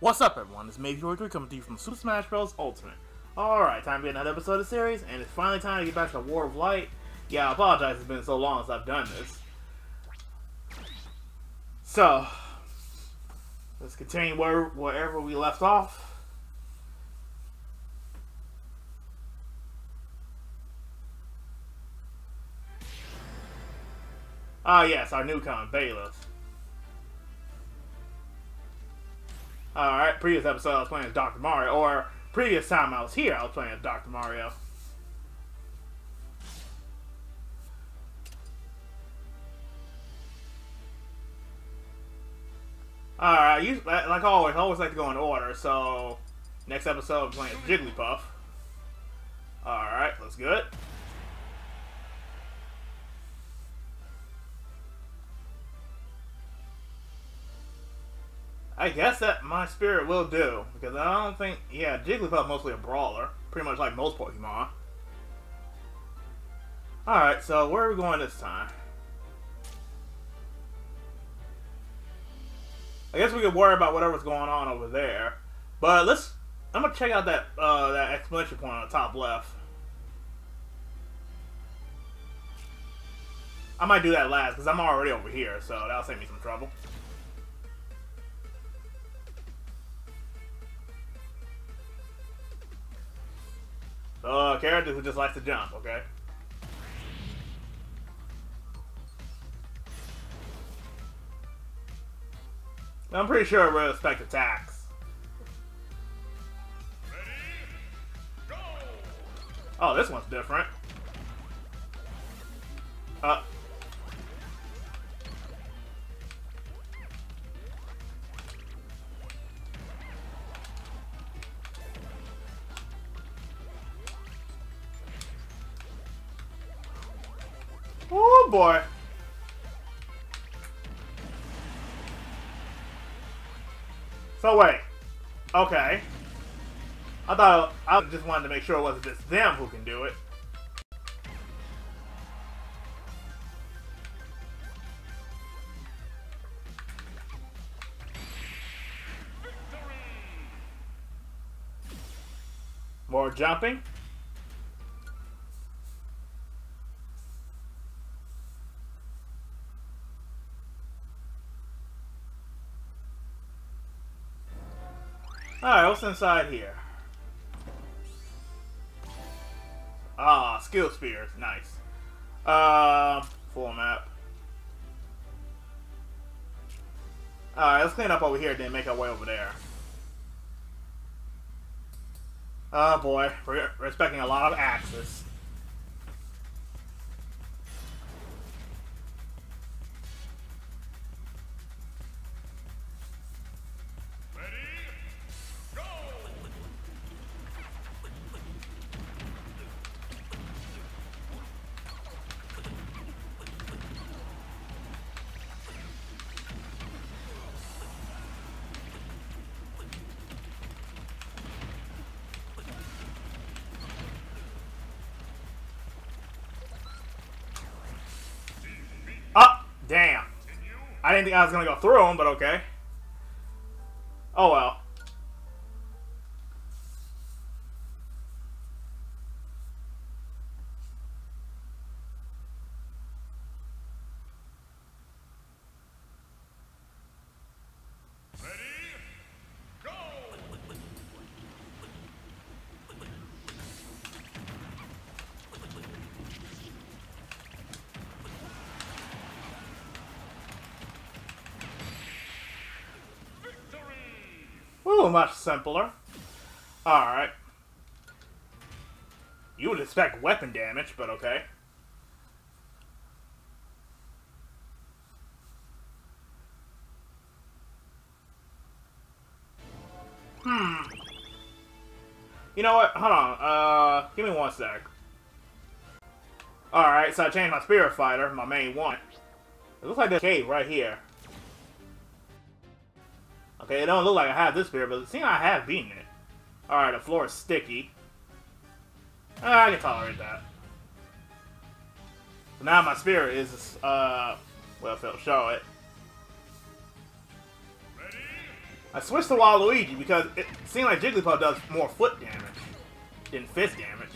What's up, everyone? It's Maveo83 coming to you from Super Smash Bros. Ultimate. Alright, time to get another episode of the series, and it's finally time to get back to World of Light. Yeah, I apologize, it's been so long since I've done this. So, let's continue where, wherever we left off. Ah, yes, our newcomer, Byleth. Uh, Alright, previous episode I was playing as Dr. Mario, or previous time I was here I was playing as Dr. Mario. Alright, you like always, I always like to go in order, so next episode I'm playing Jigglypuff. Alright, let's good. I guess that my spirit will do, because I don't think, yeah, Jigglypuff mostly a brawler, pretty much like most Pokemon. Alright, so where are we going this time? I guess we could worry about whatever's going on over there. But let's, I'm gonna check out that, uh, that exclamation point on the top left. I might do that last, because I'm already over here, so that'll save me some trouble. Uh, character who just likes to jump, okay? I'm pretty sure we'll expect attacks. Ready, oh, this one's different. Uh, boy. So wait. Okay. I thought I just wanted to make sure it wasn't just them who can do it. More jumping. What's inside here? Ah, skill spheres. Nice. Uh, full map. Alright, let's clean up over here, then make our way over there. Oh boy, we're, we're expecting a lot of axes. I didn't think I was going to go through him, but okay. Oh well. Much simpler. Alright. You would expect weapon damage, but okay. Hmm. You know what? Hold on. Uh, give me one sec. Alright, so I changed my Spirit Fighter, my main one. It looks like a cave right here. Okay, it don't look like I have this beer, but it seems I have beaten it. Alright, the floor is sticky. Ah, I can tolerate that. So now my spirit is, uh, well, if it'll show it. I switched to Waluigi because it seemed like Jigglypuff does more foot damage than fist damage.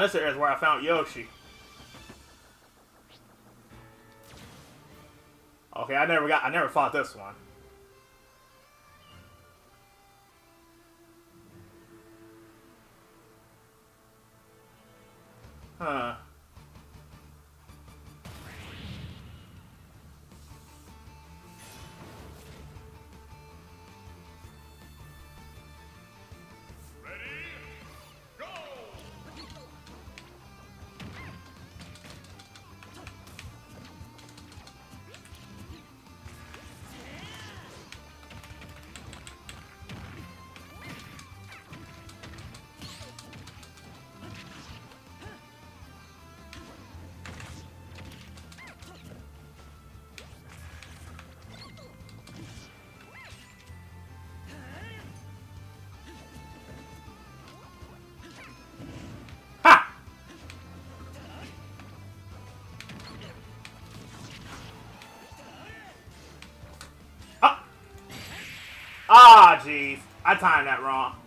Around this area is where I found Yoshi. Okay, I never got I never fought this one. Huh. Ah, jeez. I timed that wrong.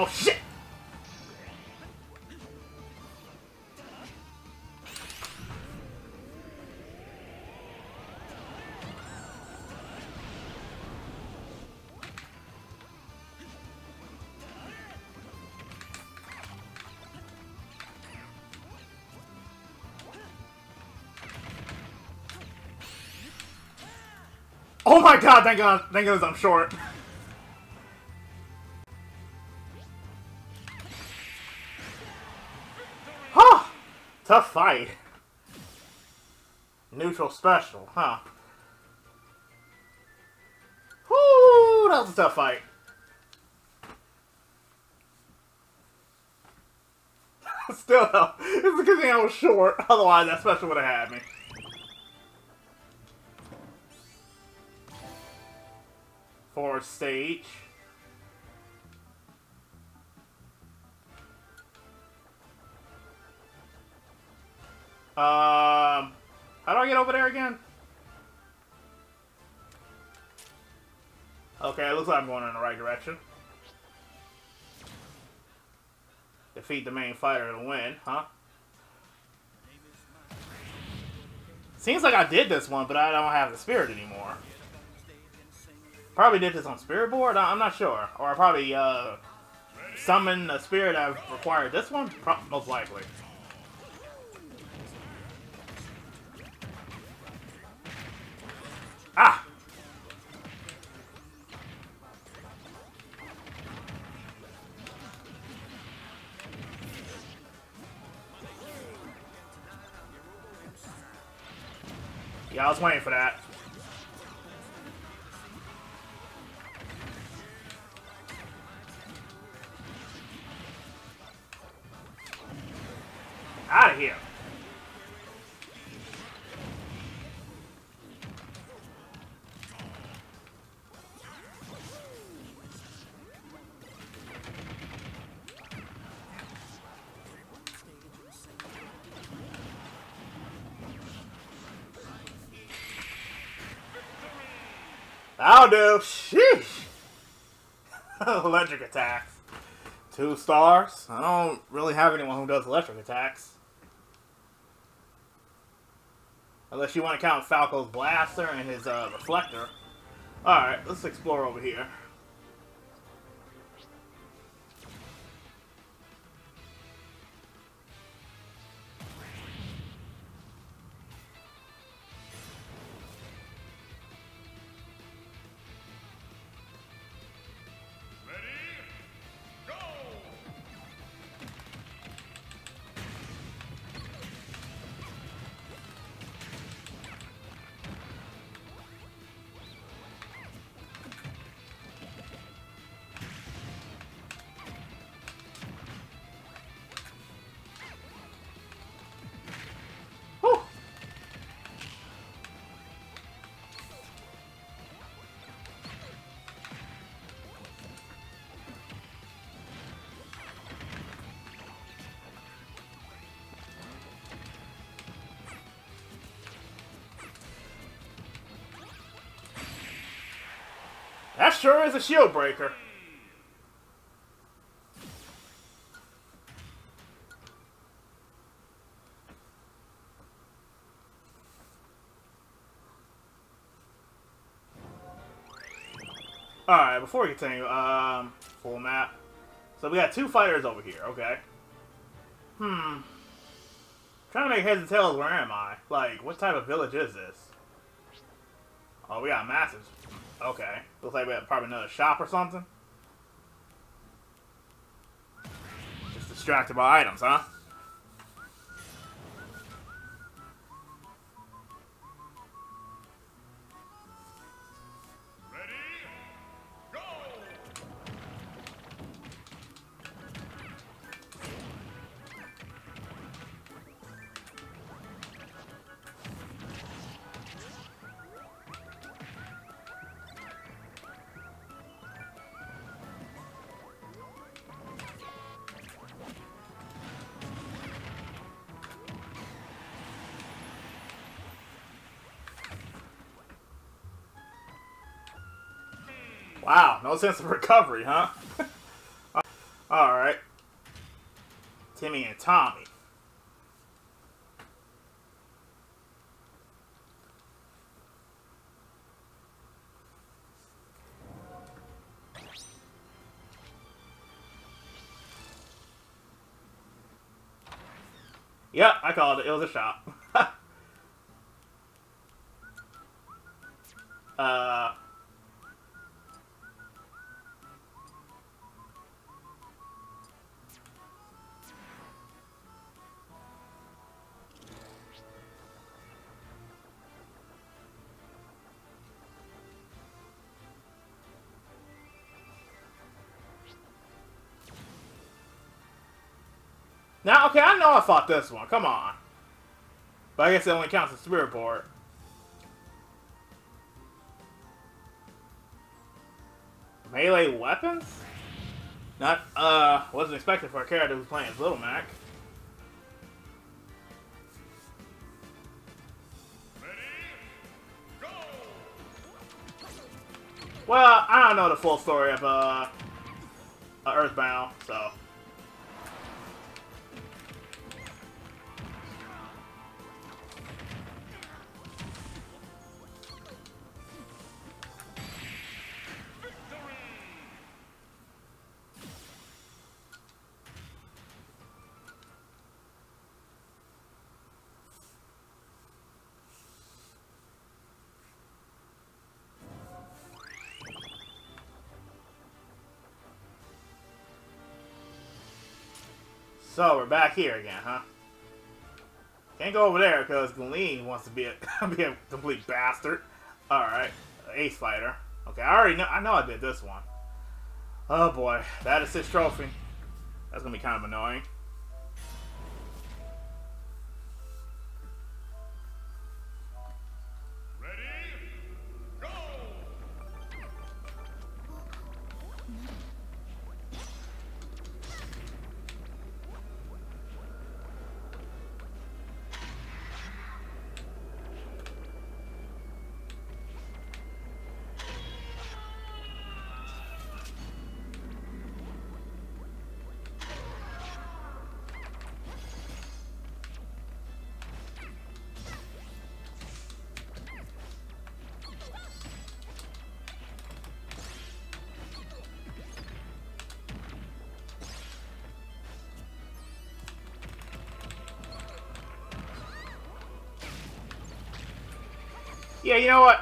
Oh shit! Oh my god, thank god, thank goodness I'm short. Tough fight. Neutral special, huh? Whoo! That was a tough fight. Still, though, it's because I was short. Otherwise, that special would have had me. Forward stage. Um, how do I get over there again? Okay, it looks like I'm going in the right direction. Defeat the main fighter to win, huh? Seems like I did this one, but I don't have the spirit anymore. Probably did this on Spirit Board? I'm not sure. Or I probably uh, summoned a spirit I've required this one? Pro most likely. Was waiting for that. I'll do. Sheesh. electric attacks. Two stars. I don't really have anyone who does electric attacks. Unless you want to count Falco's blaster and his uh, reflector. Alright, let's explore over here. Sure is a shield breaker. Alright, before we continue, um, full map. So we got two fighters over here, okay. Hmm. Trying to make heads and tails, where am I? Like, what type of village is this? Oh, we got masses. Okay. Looks like we have probably another shop or something. Just distracted by items, huh? Wow, no sense of recovery, huh? Alright. Timmy and Tommy. Yep, I called it. It was a shot. Okay, I know I fought this one. Come on. But I guess it only counts as spirit board. Melee weapons? Not, uh, wasn't expected for a character who's playing as Little Mac. Well, I don't know the full story of, uh, Earthbound, so... So, we're back here again, huh? Can't go over there because Glean wants to be a, be a complete bastard. Alright, Ace Fighter. Okay, I already know, I know I did this one. Oh boy, that assist trophy. That's gonna be kind of annoying. Yeah, you know what?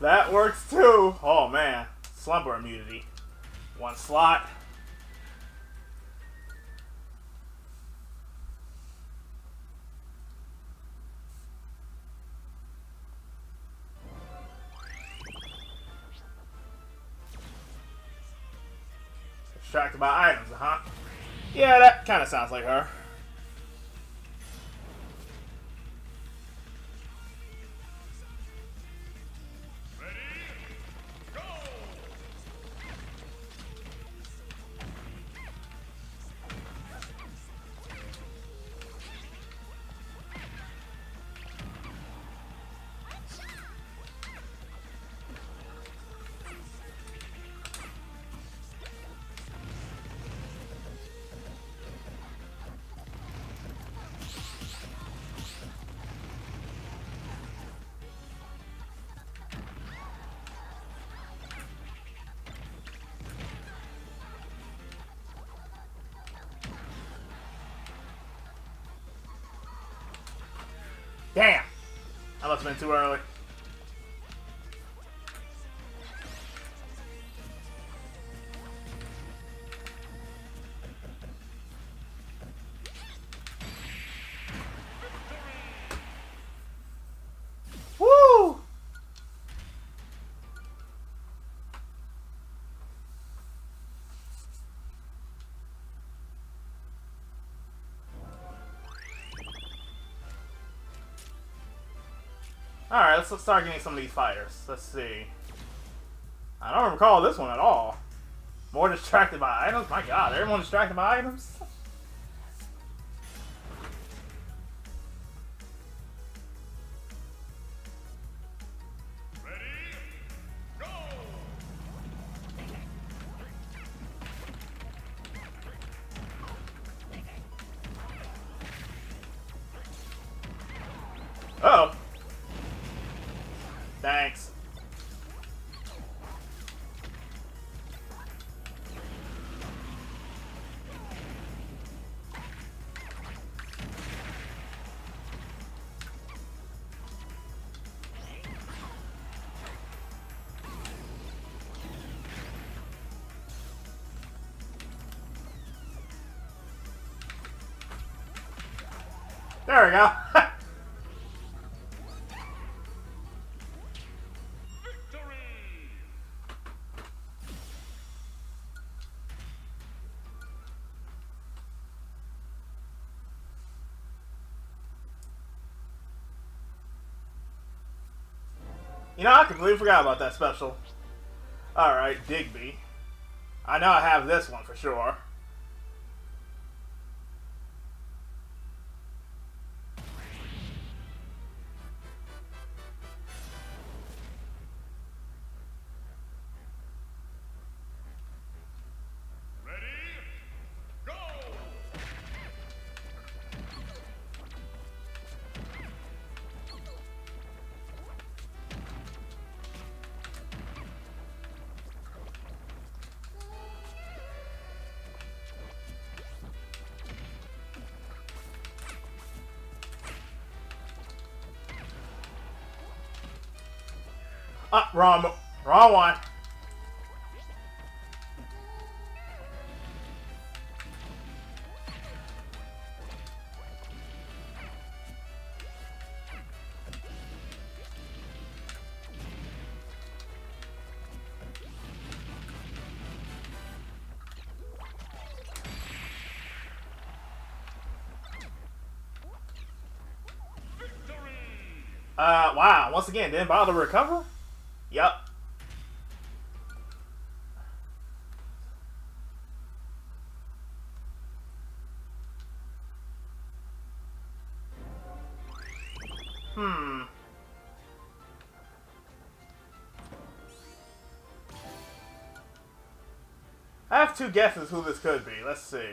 That works too. Oh man, slumber immunity. One slot. Distracted by items, huh? Yeah, that kind of sounds like her. Damn! I must have been too early. Alright, let's, start getting some of these fighters. Let's see. I don't recall this one at all. More distracted by items? My god, everyone distracted by items? There we go. You know, I completely forgot about that special. Alright, Digby. I know I have this one for sure. Uh, wrong, wrong one. Uh, wow. Once again, didn't bother to recover? Two guesses who this could be. Let's see.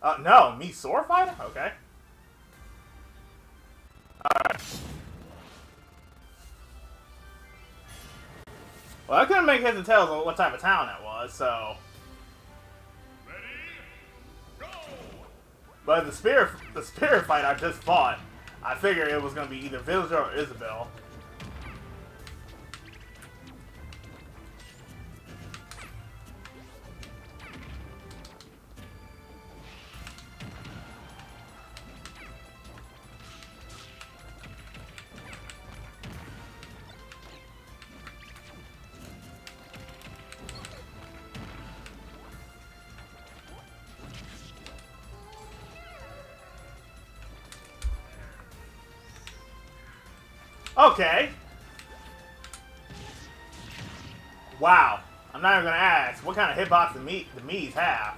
Uh, no, Mii sword fighter? Okay. Alright. Well, I couldn't make heads and tails of what type of town that was, so... But the spirit, the spirit fight I just fought, I figured it was gonna be either Villager or Isabelle. Okay. Wow. I'm not even gonna ask what kind of hitbox the me the Mii's have.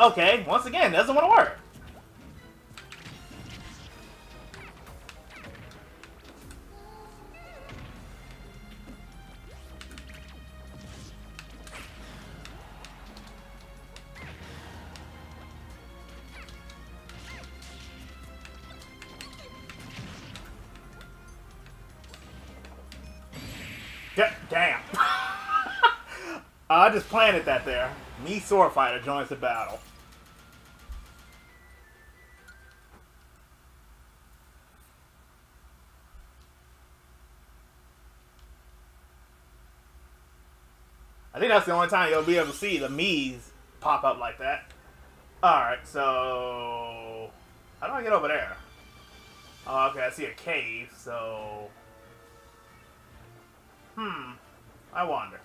Okay, once again, doesn't want to work. Damn. I just planted that there. Mii sword fighter joins the battle. I think that's the only time you'll be able to see the Mii's pop up like that. Alright, so... How do I get over there? Oh, okay, I see a cave, so... Hmm. I wonder.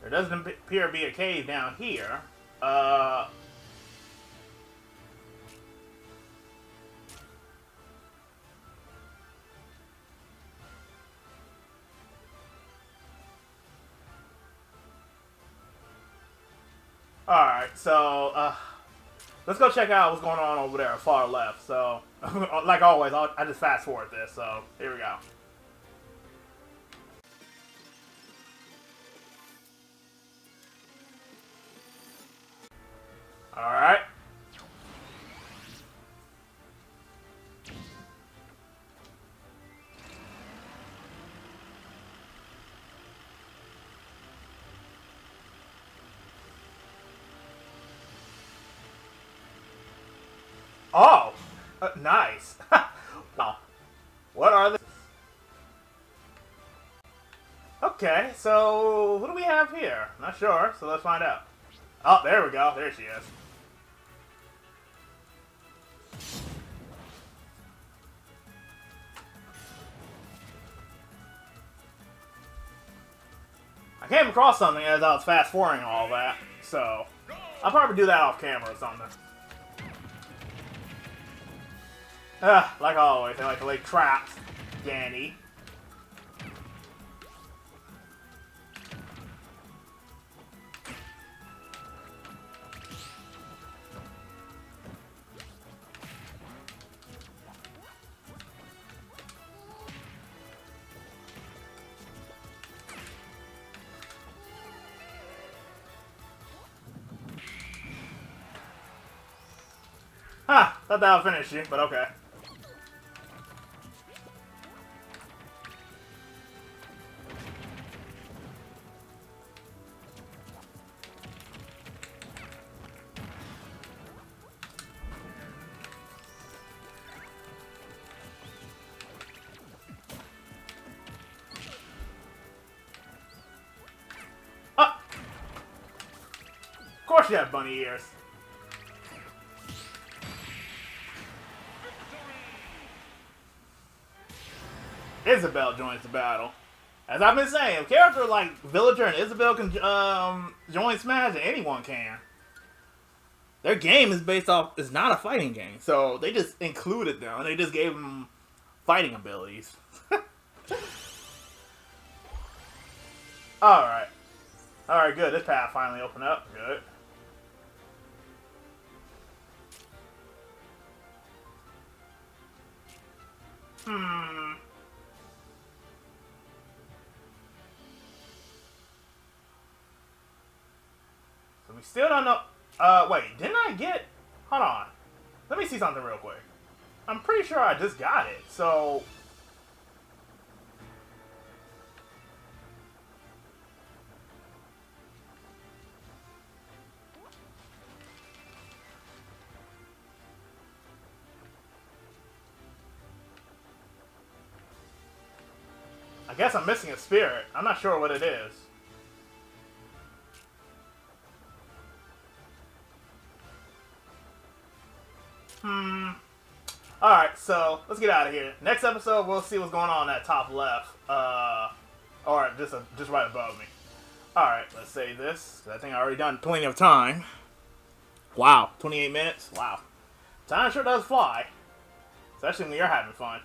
There doesn't appear to be a cave down here. Uh... Alright, so, uh... Let's go check out what's going on over there, far left. So, like always, I'll, I just fast forward this. So, here we go. Alright. Oh, uh, nice. wow. What are the... Okay, so who do we have here? Not sure, so let's find out. Oh, there we go. There she is. I came across something as I was fast forwarding all that, so I'll probably do that off camera or something. Ah, like always, I like to lay traps, Danny. Ha! Thought that would finish you, but okay. Course you have bunny ears. Isabelle joins the battle. As I've been saying, if characters like Villager and Isabelle can um, join Smash, and anyone can. Their game is based off, is not a fighting game. So they just included them. They just gave them fighting abilities. Alright. Alright, good. This path finally opened up. Good. Hmm. So we still don't know. Uh, wait, didn't I get? Hold on. Let me see something real quick. I'm pretty sure I just got it. So. Guess I'm missing a spirit. I'm not sure what it is. Hmm. Alright, so let's get out of here. Next episode, we'll see what's going on that top left. Uh, or just, uh, just right above me. Alright, let's say this. I think I already done plenty of time. Wow, 28 minutes? Wow. Time sure does fly. Especially when you're having fun.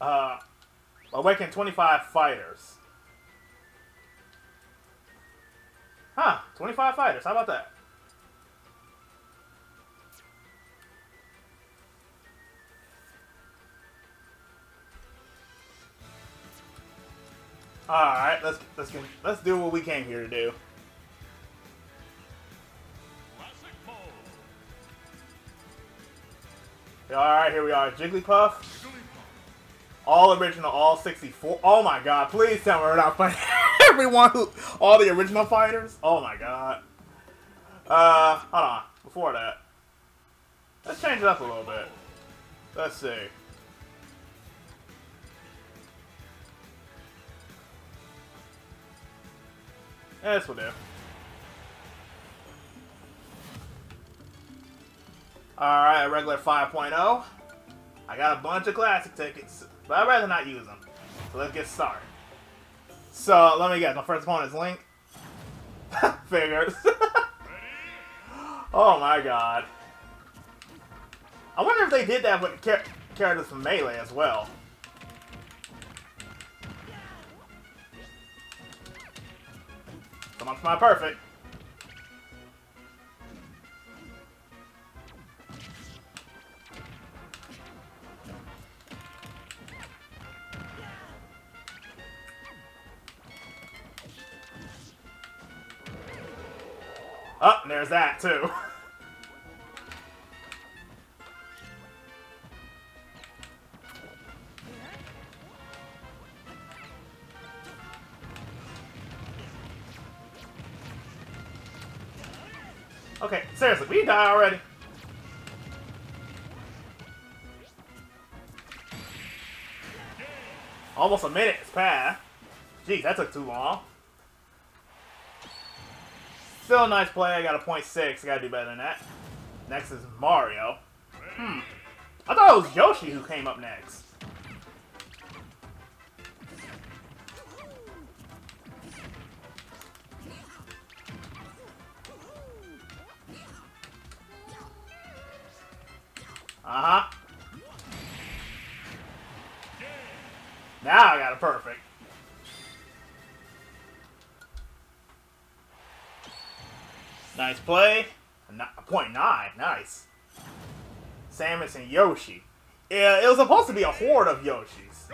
Uh, awaken 25 fighters. Huh, 25 fighters. How about that? All right, let's let's let's do what we came here to do. All right, here we are, Jigglypuff. All original, all 64. Oh my god, please tell me we're not fighting everyone who, all the original fighters. Oh my god. Uh, hold on. Before that, let's change it up a little bit. Let's see. Yeah, this will do. Alright, regular 5.0. I got a bunch of classic tickets. But I'd rather not use them. So let's get started. So, let me guess. My first opponent is Link. Figures. oh my god. I wonder if they did that with char characters from Melee as well. Come on, my perfect. There's that too. okay, seriously, we die already. Almost a minute has passed. Geez, that took too long. Still a nice play. I got a point six. I gotta do better than that. Next is Mario. Hmm. I thought it was Yoshi who came up next. Nice play. A point nine. Nice. Samus and Yoshi. Yeah, it was supposed to be a horde of Yoshis.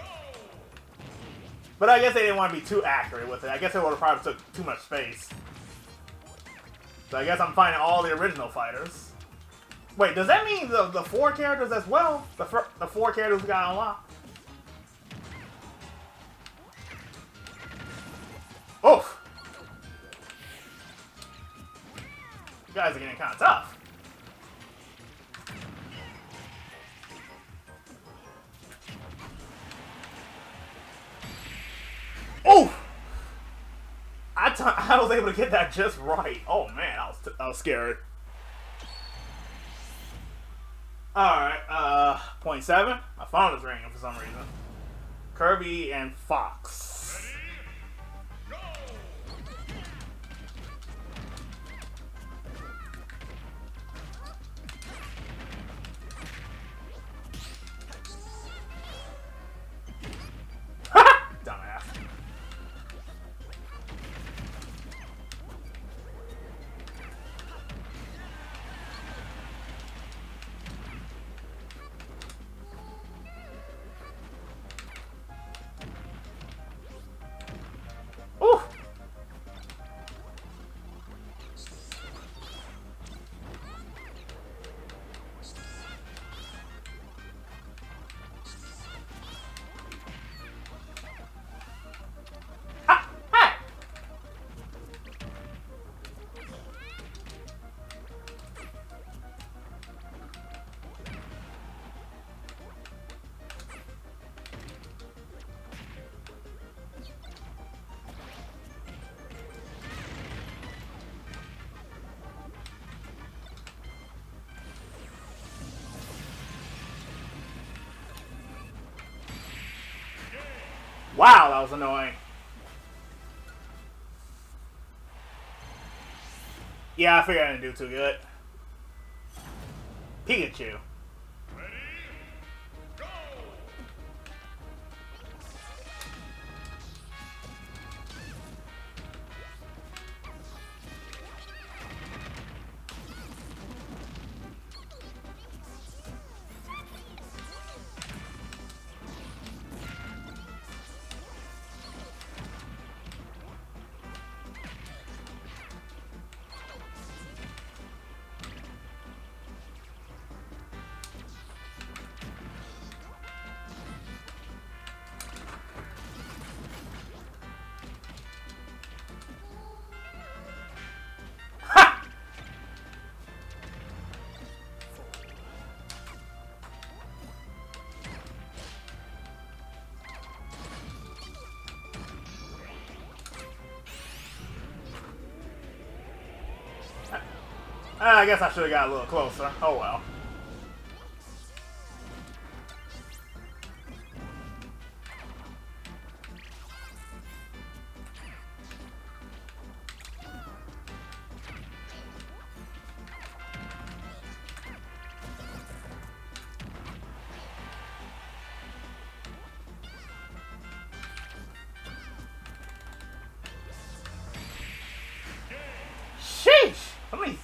But I guess they didn't want to be too accurate with it. I guess it would have probably took too much space. So I guess I'm finding all the original fighters. Wait, does that mean the, the four characters as well? The, the four characters we got unlocked? Guys are getting kind of tough. Oh! I, I was able to get that just right. Oh man, I was, I was scared. Alright, uh, point seven. My phone is ringing for some reason. Kirby and Fox. Wow, that was annoying. Yeah, I figured I didn't do too good. Pikachu. Ah, I guess I should have got a little closer. Oh well.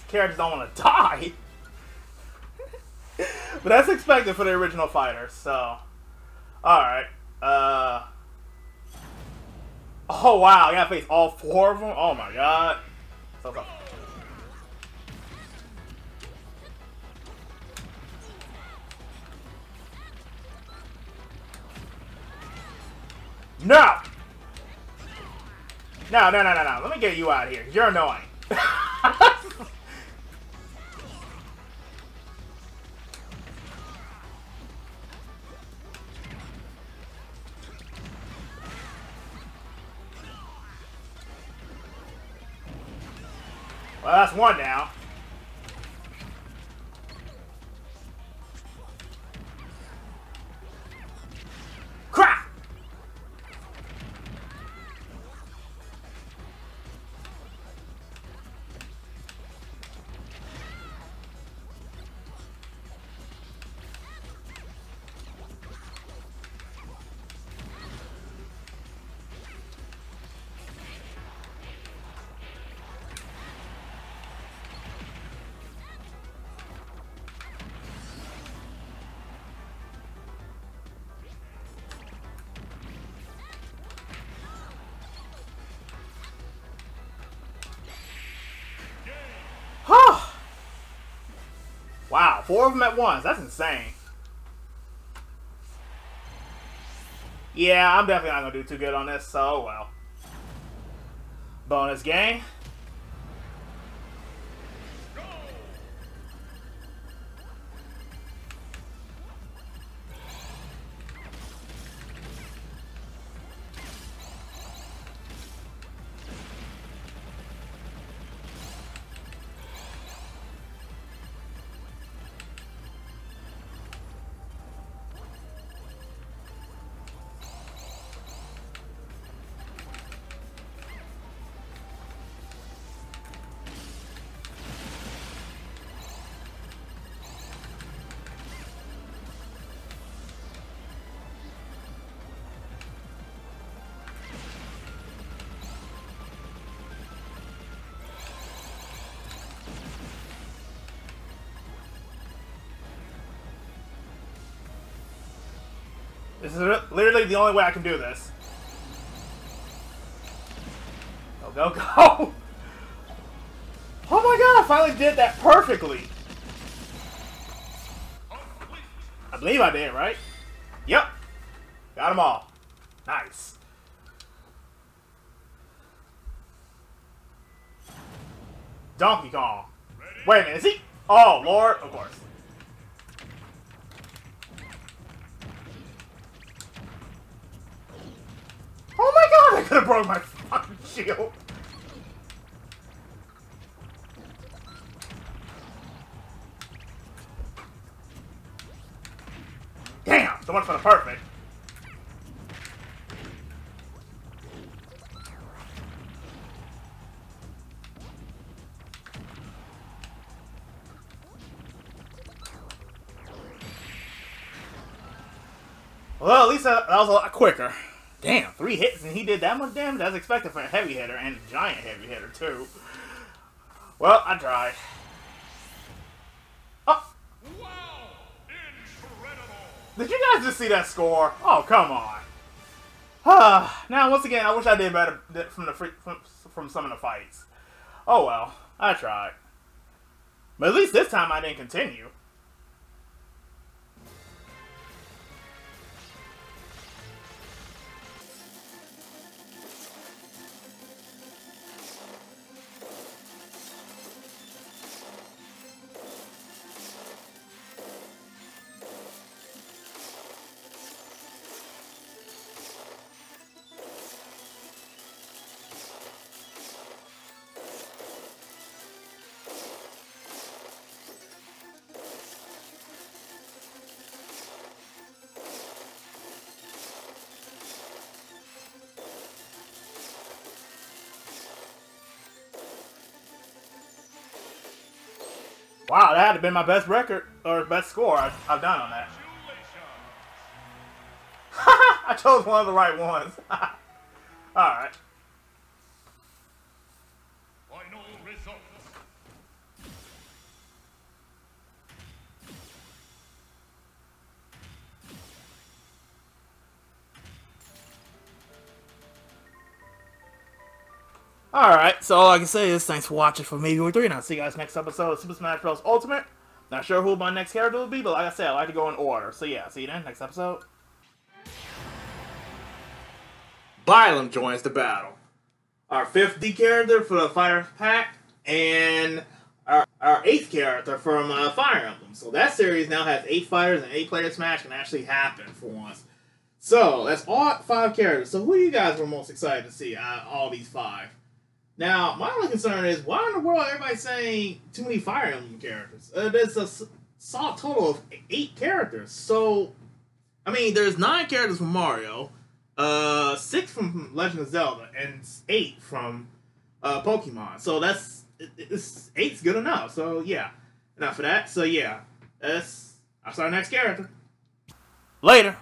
Characters don't want to die. but that's expected for the original fighters, so. Alright. Uh. Oh wow, I gotta face all four of them? Oh my god. So, so. No! No, no, no, no, no. Let me get you out of here. You're annoying. that's one now. Wow, four of them at once. That's insane. Yeah, I'm definitely not gonna do too good on this, so well. Bonus game. This is literally the only way I can do this. Go, go, go! Oh my god, I finally did that perfectly! I believe I did, right? Yep. Got them all. Nice. Donkey Kong. Wait a minute, is he? Oh, Lord, of course. Broke my fucking shield. Damn, so much for the perfect. Well, at least that, that was a lot quicker. Damn, three hits and he did that much damage? That's expected for a heavy hitter and a giant heavy hitter, too. Well, I tried. Oh! Wow, did you guys just see that score? Oh, come on. Ah, now, once again, I wish I did better from the free, from, from some of the fights. Oh well, I tried. But at least this time I didn't continue. Wow, that had been my best record or best score I've, I've done on that. I chose one of the right ones. Alright, so all I can say is thanks for watching for Maveo83, and I'll see you guys next episode of Super Smash Bros. Ultimate. Not sure who my next character will be, but like I said, I like to go in order. So yeah, see you then, next episode. Byleth joins the battle. Our fifth D character for the Fire Pack, and our, our eighth character from uh, Fire Emblem. So that series now has eight fighters, and eight player Smash can actually happen for once. So that's all five characters. So who you guys were most excited to see out of all these five? Now, my only concern is why in the world everybody saying too many Fire Emblem characters? Uh, there's a solid total of eight characters. So, I mean, there's nine characters from Mario, uh, six from Legend of Zelda, and eight from uh, Pokemon. So that's it's eight's good enough. So yeah, enough for that. So yeah, that's I'll start next character. Later.